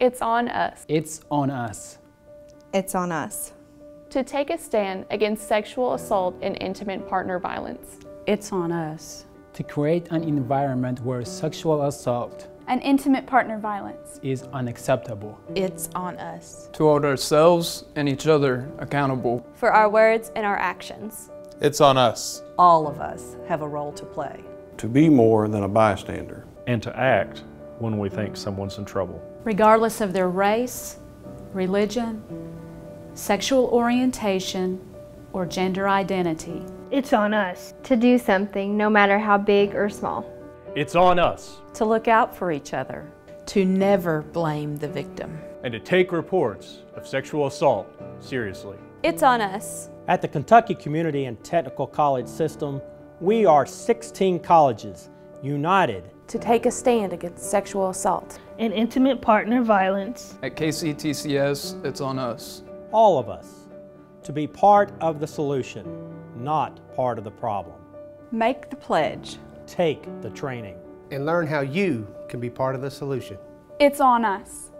It's on us It's on us. It's on us. to take a stand against sexual assault and intimate partner violence. It's on us. To create an environment where sexual assault and intimate partner violence. is unacceptable. It's on us. to hold ourselves and each other accountable. for our words and our actions. It's on us. All of us have a role to play. To be more than a bystander. and to act when we think someone's in trouble. regardless of their race, religion, sexual orientation, or gender identity. It's on us. To do something, no matter how big or small. It's on us. To look out for each other. To never blame the victim. And to take reports of sexual assault seriously. It's on us. At the Kentucky Community and Technical College System, we are 16 colleges united To take a stand against sexual assault. And intimate partner violence. At KCTCS, it's on us. all of us, to be part of the solution, not part of the problem. Make the pledge. Take the training. and learn how you can be part of the solution. It's on us.